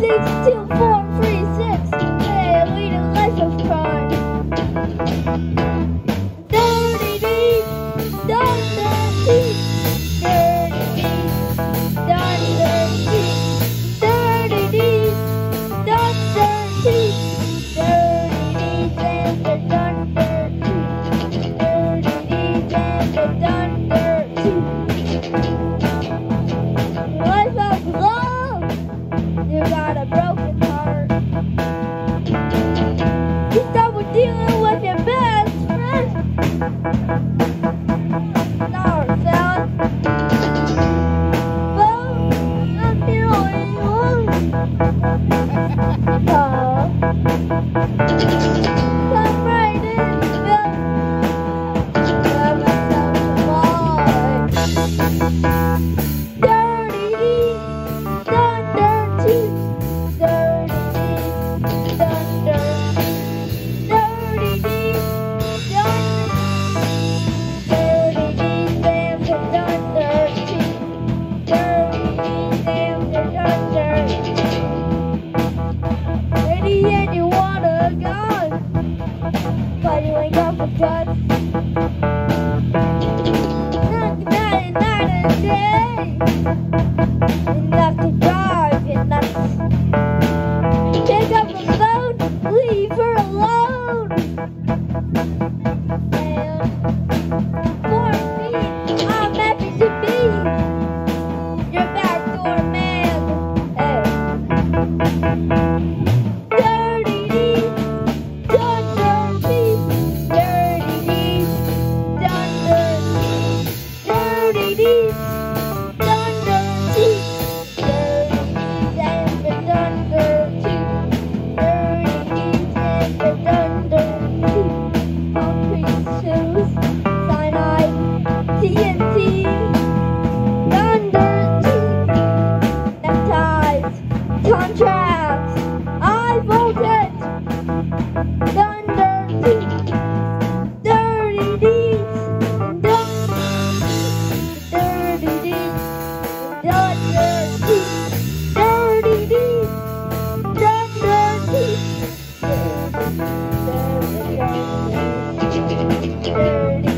sits still for up a blood. TNT, London, Baptized, Contracts, I voted, London, Dirty Deeds, Dirty Deeds, Dirty Deeds, Dirty Deeds, Dirty Deeds.